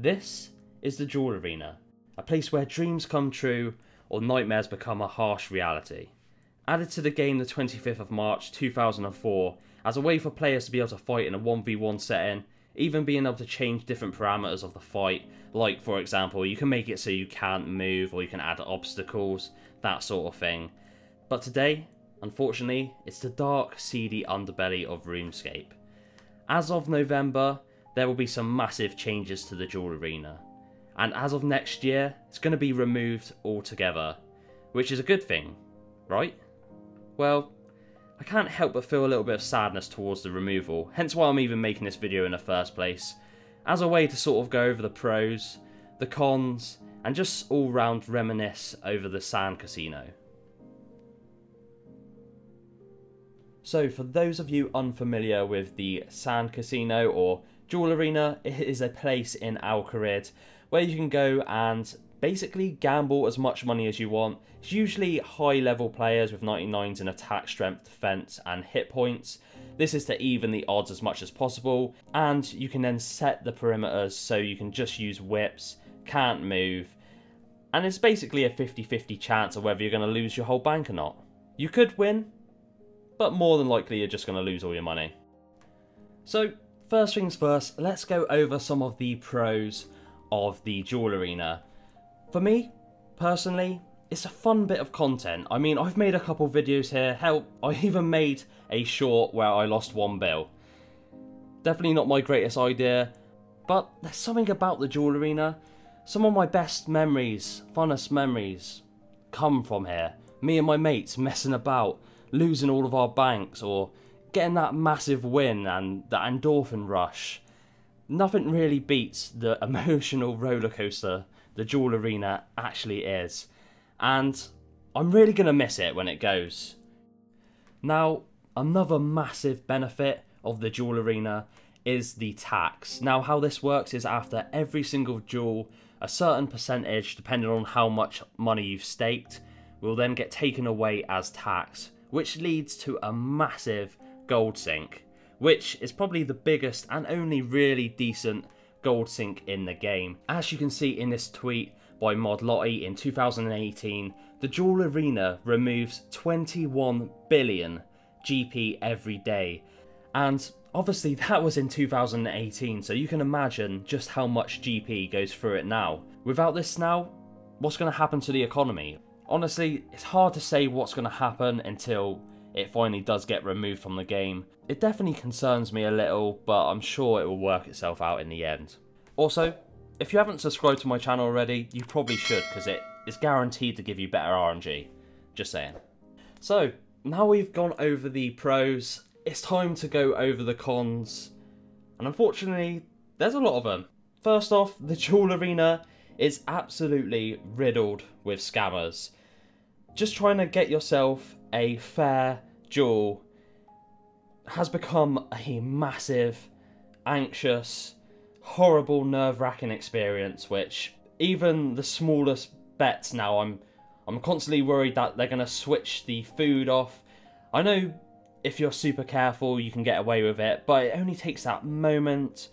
This is the Duel Arena, a place where dreams come true or nightmares become a harsh reality. Added to the game the 25th of March 2004 as a way for players to be able to fight in a 1v1 setting, even being able to change different parameters of the fight, like for example, you can make it so you can't move or you can add obstacles, that sort of thing. But today, unfortunately, it's the dark, seedy underbelly of RuneScape. As of November, there will be some massive changes to the Duel Arena. And as of next year, it's going to be removed altogether, which is a good thing, right? Well, I can't help but feel a little bit of sadness towards the removal, hence why I'm even making this video in the first place, as a way to sort of go over the pros, the cons, and just all round reminisce over the Sand Casino. So, for those of you unfamiliar with the Sand Casino or Duel Arena, is a place in Al Kharid where you can go and basically gamble as much money as you want. It's usually high level players with 99s in attack, strength, defense, and hit points. This is to even the odds as much as possible, and you can then set the perimeters so you can just use whips, can't move, and it's basically a 50 50 chance of whether you're going to lose your whole bank or not. You could win, but more than likely you're just going to lose all your money. So, first things first, let's go over some of the pros of the Duel Arena. For me, personally, it's a fun bit of content. I mean, I've made a couple videos here. Hell, I even made a short where I lost one bill. Definitely not my greatest idea, but there's something about the Duel Arena. Some of my best memories, funnest memories, come from here. Me and my mates messing about, losing all of our banks, or getting that massive win and that endorphin rush. Nothing really beats the emotional rollercoaster the Duel Arena actually is and I'm really going to miss it when it goes. Now, another massive benefit of the Duel Arena is the tax. Now, how this works is after every single duel, a certain percentage, depending on how much money you've staked, will then get taken away as tax, which leads to a massive gold sink, which is probably the biggest and only really decent gold sink in the game. As you can see in this tweet, by Mod Lottie in 2018, the Duel Arena removes 21 billion GP every day. And obviously that was in 2018, so you can imagine just how much GP goes through it now. Without this now, what's going to happen to the economy? Honestly, it's hard to say what's going to happen until it finally does get removed from the game. It definitely concerns me a little, but I'm sure it will work itself out in the end. Also, if you haven't subscribed to my channel already, you probably should because it is guaranteed to give you better RNG. Just saying. So, now we've gone over the pros, it's time to go over the cons. And unfortunately, there's a lot of them. First off, the Duel Arena is absolutely riddled with scammers. Just trying to get yourself a fair duel has become a massive, anxious, horrible, nerve-wracking experience. Which even the smallest bets now, I'm I'm constantly worried that they're gonna switch the food off. I know if you're super careful, you can get away with it, but it only takes that moment,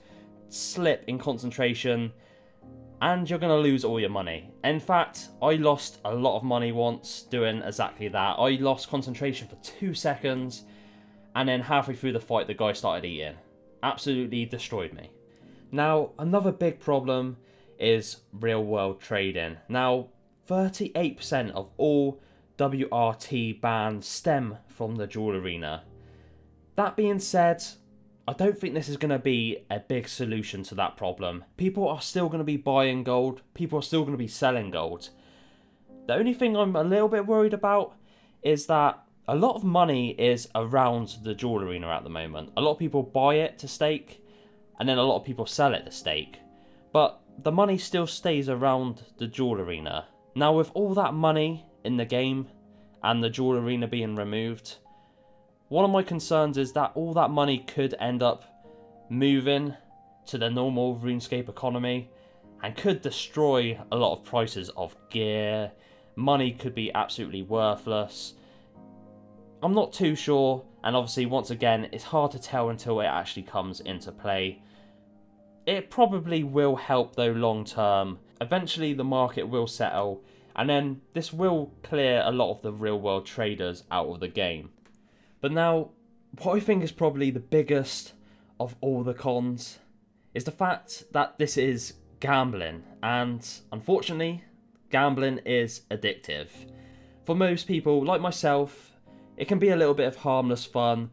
slip in concentration, and you're going to lose all your money. In fact, I lost a lot of money once doing exactly that. I lost concentration for two seconds, and then halfway through the fight, the guy started eating. Absolutely destroyed me. Now, another big problem is real world trading. Now, 38% of all WRT bans stem from the Duel Arena. That being said, I don't think this is going to be a big solution to that problem. People are still going to be buying gold, people are still going to be selling gold. The only thing I'm a little bit worried about is that a lot of money is around the Duel Arena at the moment. A lot of people buy it to stake, and then a lot of people sell it to stake. But the money still stays around the Duel Arena. Now, with all that money in the game and the Duel Arena being removed, one of my concerns is that all that money could end up moving to the normal RuneScape economy and could destroy a lot of prices of gear. Money could be absolutely worthless. I'm not too sure, and obviously, once again, it's hard to tell until it actually comes into play. it probably will help though long term. Eventually, the market will settle, and then this will clear a lot of the real world traders out of the game. But now, what I think is probably the biggest of all the cons is the fact that this is gambling, and unfortunately, gambling is addictive. For most people, like myself, it can be a little bit of harmless fun.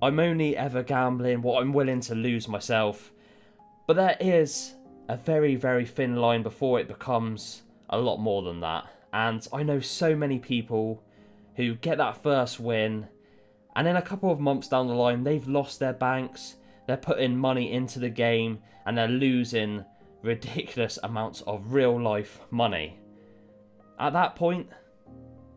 I'm only ever gambling what I'm willing to lose myself. But there is a very, very thin line before it becomes a lot more than that. And I know so many people who get that first win, and then a couple of months down the line, they've lost their banks, they're putting money into the game, and they're losing ridiculous amounts of real life money. At that point,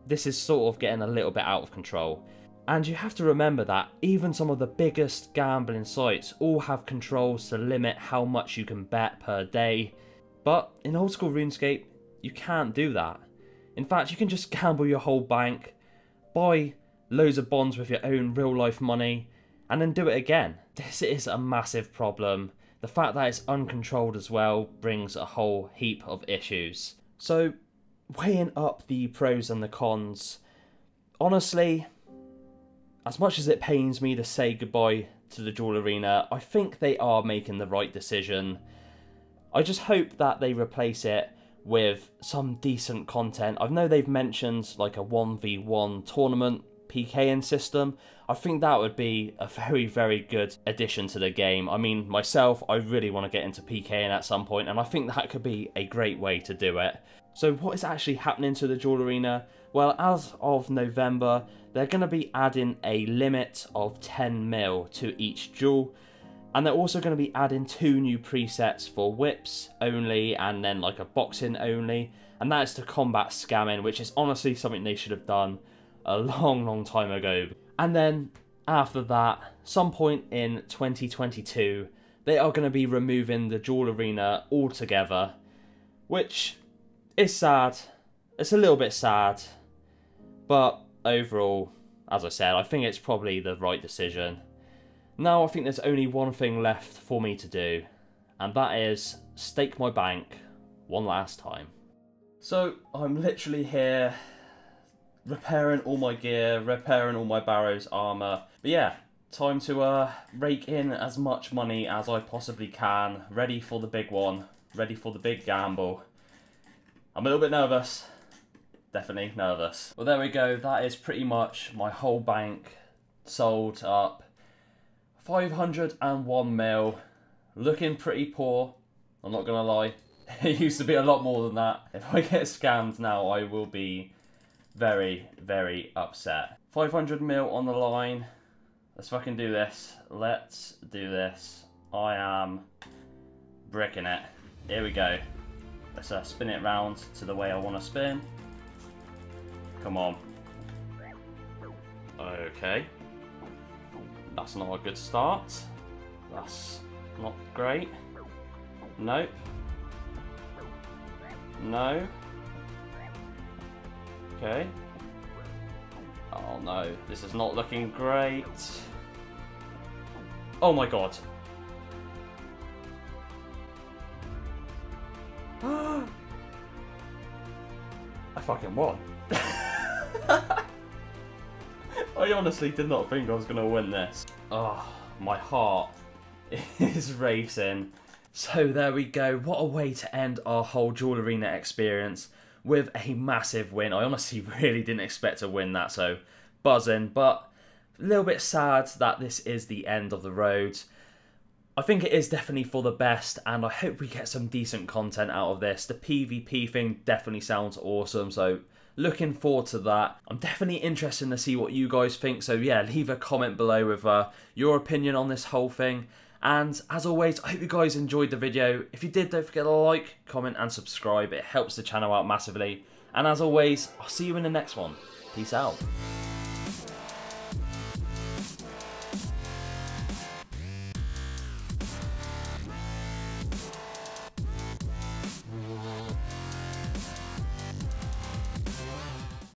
this is sort of getting a little bit out of control. And you have to remember that even some of the biggest gambling sites all have controls to limit how much you can bet per day. But in old school RuneScape, you can't do that. In fact, you can just gamble your whole bank, buy loads of bonds with your own real life money, and then do it again. This is a massive problem. The fact that it's uncontrolled as well brings a whole heap of issues. So, weighing up the pros and the cons, honestly, as much as it pains me to say goodbye to the Duel Arena, I think they are making the right decision. I just hope that they replace it with some decent content. I know they've mentioned like a 1v1 tournament PKing system. I think that would be a very, very good addition to the game. I mean, myself, I really want to get into PKing at some point, and I think that could be a great way to do it. So, what is actually happening to the Duel Arena? Well, as of November, they're going to be adding a limit of 10 mil to each duel. And they're also going to be adding two new presets for whips only and then like a boxing only. And that is to combat scamming, which is honestly something they should have done a long, long time ago. And then after that, some point in 2022, they are going to be removing the Duel Arena altogether, which is sad. It's a little bit sad, but overall, as I said, I think it's probably the right decision. Now I think there's only one thing left for me to do, and that is stake my bank one last time. So I'm literally here repairing all my gear, repairing all my Barrows armour. But yeah, time to uh, rake in as much money as I possibly can, ready for the big one, ready for the big gamble. I'm a little bit nervous, definitely nervous. Well there we go, that is pretty much my whole bank sold up. 501 mil, looking pretty poor, I'm not gonna lie. It used to be a lot more than that. If I get scammed now, I will be very, very upset. 500 mil on the line. Let's fucking do this. Let's do this. I am bricking it. Here we go. Let's uh, spin it round to the way I want to spin. Come on. Okay. That's not a good start. That's not great. Nope. No. Okay. Oh no, this is not looking great. Oh my god. I fucking won. I honestly did not think I was going to win this. Oh, my heart is racing. So there we go. What a way to end our whole Duel Arena experience with a massive win. I honestly really didn't expect to win that, so buzzing, but a little bit sad that this is the end of the road. I think it is definitely for the best, and I hope we get some decent content out of this. The PvP thing definitely sounds awesome, so looking forward to that. I'm definitely interested to see what you guys think, so yeah, leave a comment below with uh, your opinion on this whole thing. And as always, I hope you guys enjoyed the video. If you did, don't forget to like, comment and subscribe. It helps the channel out massively. And as always, I'll see you in the next one. Peace out.